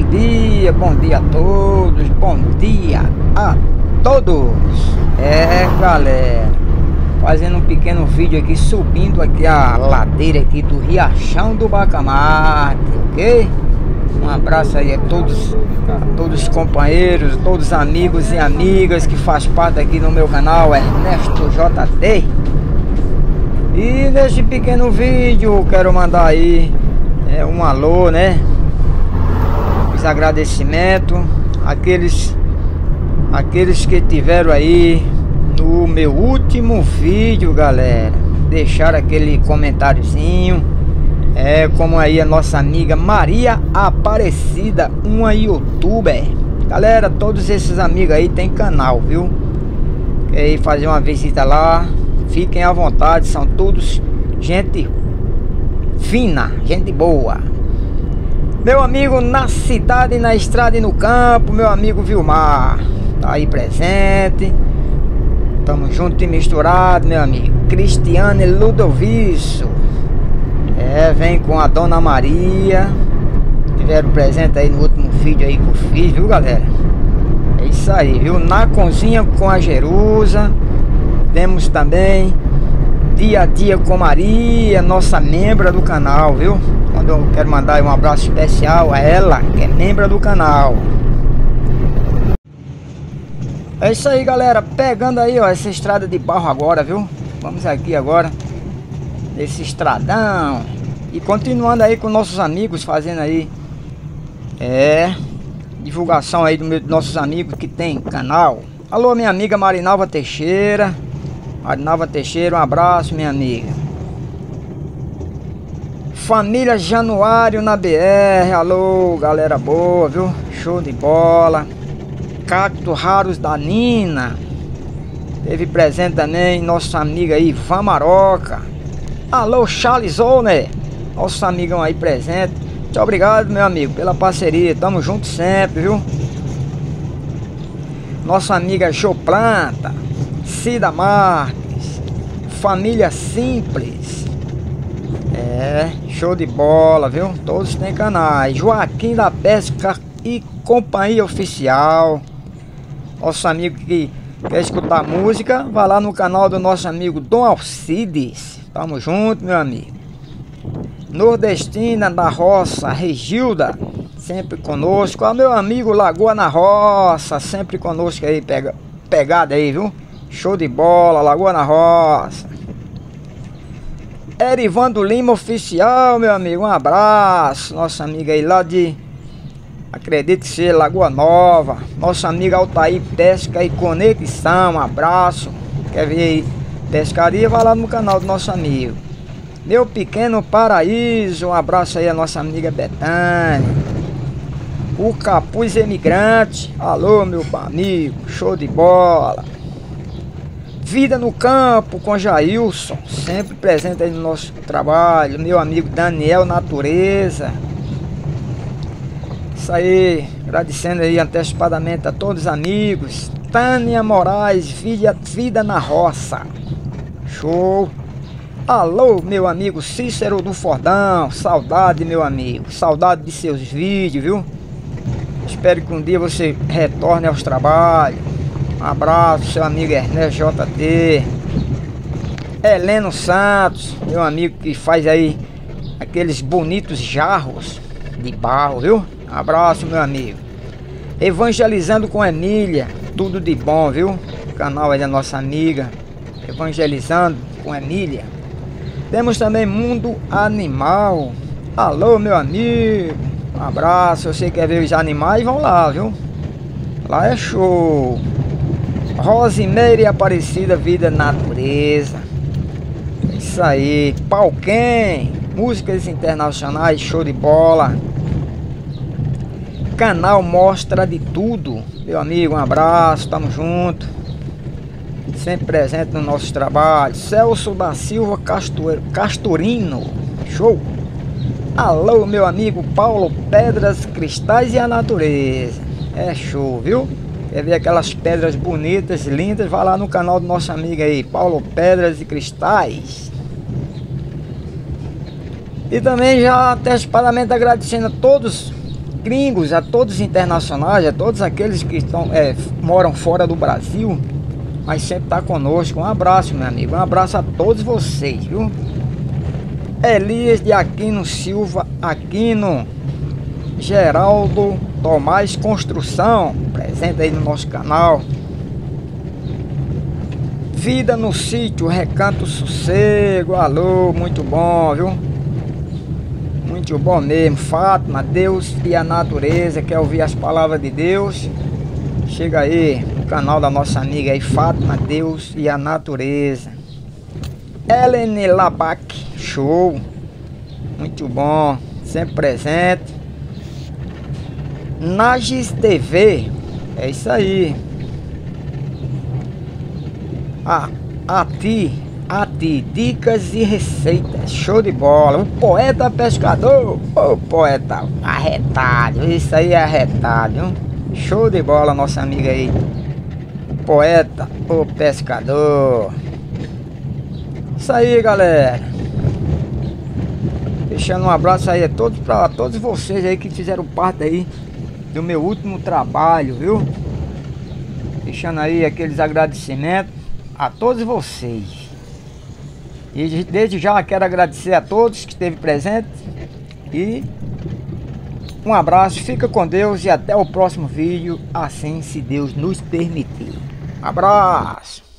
bom dia, bom dia a todos, bom dia a todos. É, galera, fazendo um pequeno vídeo aqui, subindo aqui a ladeira aqui do Riachão do Bacamarte, ok? Um abraço aí a todos, a todos os companheiros, todos os amigos e amigas que faz parte aqui no meu canal, Ernesto JD. E neste pequeno vídeo quero mandar aí é, um alô, né? Os agradecimentos àqueles, àqueles que tiveram aí no meu último vídeo, galera. Deixaram aquele comentáriozinho. É como aí a nossa amiga Maria Aparecida, uma youtuber. Galera, todos esses amigos aí tem canal, viu? Quer fazer uma visita lá? Fiquem à vontade, são todos gente fina, gente boa. Meu amigo na cidade, na estrada e no campo, meu amigo Vilmar, tá aí presente. Tamo junto e misturado, meu amigo. Cristiane Ludovico. É, vem com a Dona Maria. Tiveram presente aí no último vídeo aí que eu fiz, viu, galera? É isso aí, viu? Na cozinha com a Jerusa. Temos também Dia a Dia com Maria, nossa membra do canal, viu? Quando eu quero mandar um abraço especial a ela, que é membra do canal. É isso aí, galera. Pegando aí, ó, essa estrada de barro agora, viu? Vamos aqui agora. Nesse estradão. E continuando aí com nossos amigos, fazendo aí. É. Divulgação aí dos do nossos amigos que tem canal. Alô, minha amiga Marinalva Teixeira. Arnalva Teixeira, um abraço, minha amiga. Família Januário na BR, alô, galera boa, viu? Show de bola. Cacto Raros da Nina. Teve presente também nossa amiga aí, Ivan Maroca. Alô, Charles Owner, nosso amigão aí presente. Muito obrigado, meu amigo, pela parceria. Tamo junto sempre, viu? Nossa amiga Joplanta. Cida Marques, Família Simples. Show de bola, viu? Todos têm canais. Joaquim da Pesca e Companhia Oficial. Nosso amigo que quer escutar música, vá lá no canal do nosso amigo Dom Alcides. Tamo junto, meu amigo. Nordestina da Roça, Regilda, sempre conosco. Ó, meu amigo Lagoa na Roça, sempre conosco aí, pega, pegada aí, viu? Show de bola, Lagoa na Roça. Erivando Lima Oficial, meu amigo, um abraço. Nossa amiga aí lá de, acredite ser Lagoa Nova. Nossa amiga Altair Pesca e Conexão, um abraço. Quer ver aí pescaria? Vai lá no canal do nosso amigo. Meu Pequeno Paraíso, um abraço aí a nossa amiga Betânia. O Capuz Emigrante, alô meu amigo, show de bola. Vida no Campo com Jailson, sempre presente aí no nosso trabalho. Meu amigo Daniel Natureza. Isso aí, agradecendo aí antecipadamente a todos os amigos. Tânia Moraes, Vida, Vida na Roça. Show. Alô, meu amigo Cícero do Fordão. Saudade, meu amigo. Saudade de seus vídeos, viu? Espero que um dia você retorne aos trabalhos. Um abraço, seu amigo Ernesto JT. Heleno Santos, meu amigo que faz aí aqueles bonitos jarros de barro, viu? Um abraço, meu amigo. Evangelizando com Emília, tudo de bom, viu? O canal aí da nossa amiga. Evangelizando com Emília. Temos também Mundo Animal. Alô, meu amigo. Um abraço. Se você quer ver os animais, vão lá, viu? Lá é show. Rosimeire Aparecida Vida Natureza. Isso aí. Pauquem. Músicas internacionais, show de bola. Canal Mostra de Tudo. Meu amigo, um abraço, tamo junto. Sempre presente no nosso trabalho. Celso da Silva Castor, Castorino. Show. Alô, meu amigo Paulo Pedras, Cristais e a Natureza. É show, viu? Quer ver aquelas pedras bonitas, lindas? Vai lá no canal do nosso amigo aí, Paulo Pedras e Cristais. E também já antecipadamente agradecendo a todos gringos, a todos internacionais, a todos aqueles que estão, é, moram fora do Brasil, mas sempre tá conosco. Um abraço, meu amigo. Um abraço a todos vocês, viu? Elias de Aquino Silva Aquino, Geraldo Tomás Construção, presente aí no nosso canal. Vida no sítio, Recanto Sossego, alô, muito bom, viu? Muito bom mesmo, Fátima, Deus e a natureza, quer ouvir as palavras de Deus? Chega aí no canal da nossa amiga aí, Fátima, Deus e a natureza. Ellen Labac, show, muito bom, sempre presente. Nagis TV, é isso aí. A, a ti, a ti, dicas e receitas, show de bola. O poeta pescador, o poeta arretado, isso aí é arretado, show de bola, nossa amiga aí. Poeta, o pescador. Isso aí, galera. Deixando um abraço aí a todos para todos vocês aí que fizeram parte aí do meu último trabalho, viu? Deixando aí aqueles agradecimentos a todos vocês. E desde já quero agradecer a todos que esteve presente e um abraço, fica com Deus e até o próximo vídeo, assim se Deus nos permitir. Abraço!